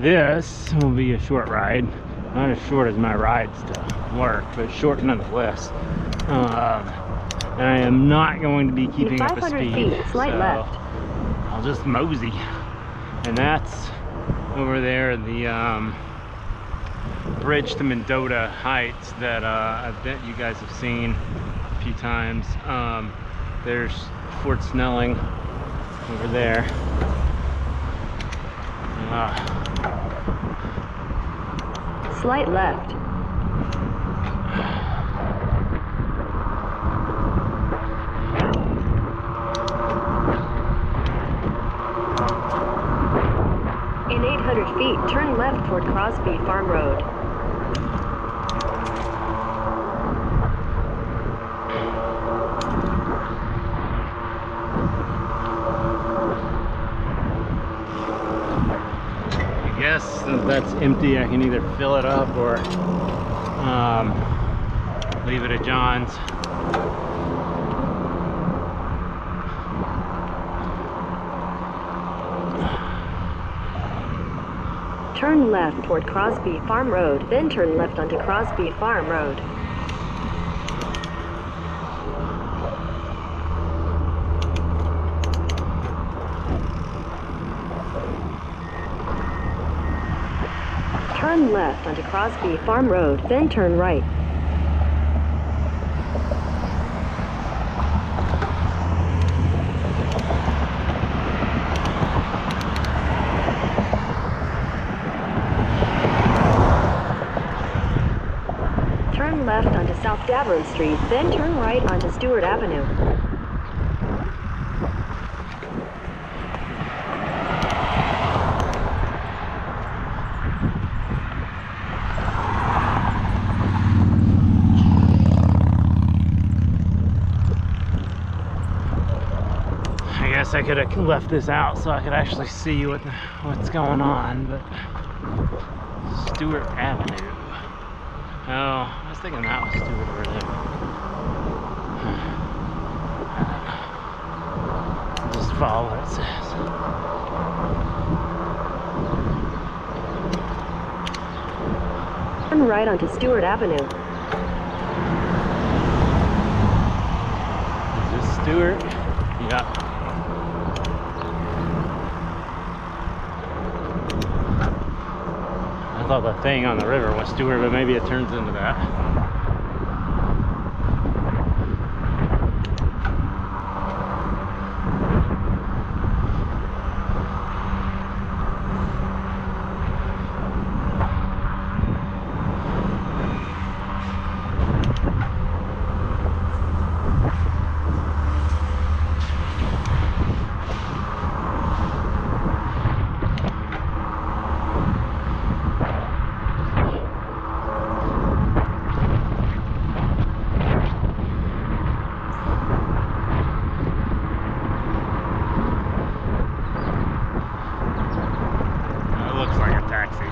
this will be a short ride. Not as short as my rides to work, but short nonetheless. Um, and I am not going to be keeping up a speed. feet, slight so left. I'll just mosey. And that's over there, the um, bridge to Mendota Heights that uh, I bet you guys have seen a few times. Um, there's Fort Snelling over there. Uh, Slight left. In 800 feet, turn left toward Crosby Farm Road. I guess since that's empty, I can either fill it up or um, leave it at John's. Turn left toward Crosby Farm Road, then turn left onto Crosby Farm Road. Turn left onto Crosby Farm Road, then turn right. Turn left onto South Davern Street, then turn right onto Stewart Avenue. I guess I could have left this out so I could actually see what the, what's going on, but Stewart Avenue. Oh, I was thinking that was Stewart over there. Just follow what it says. Turn right onto Stewart Avenue. Is this Stewart? Yeah. I thought the thing on the river Stewart, but maybe it turns into. That looks like a taxi.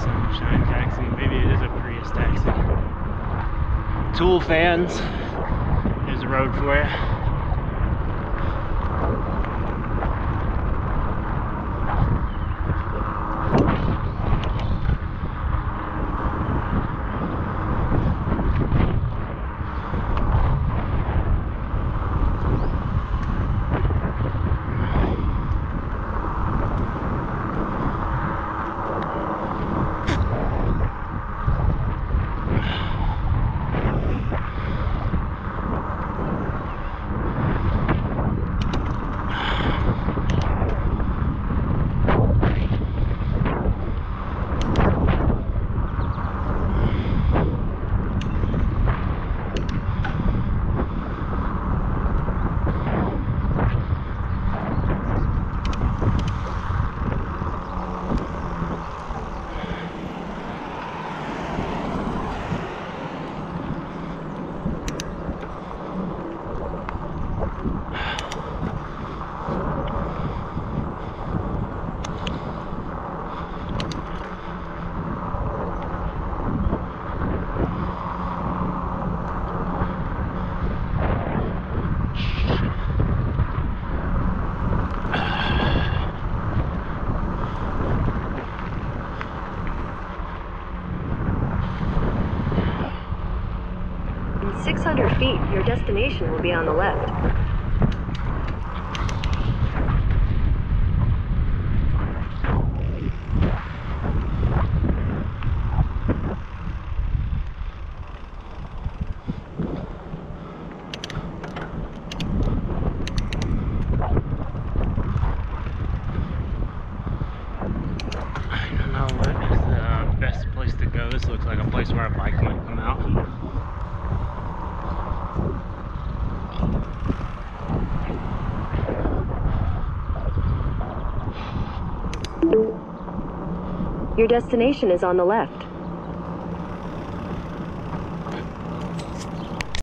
Sunshine taxi. Maybe it is a Prius taxi. Tool fans. Here's the road for you. Feet, your destination will be on the left. I don't know what is the best place to go. This looks like a place where a bike might come out. Your destination is on the left.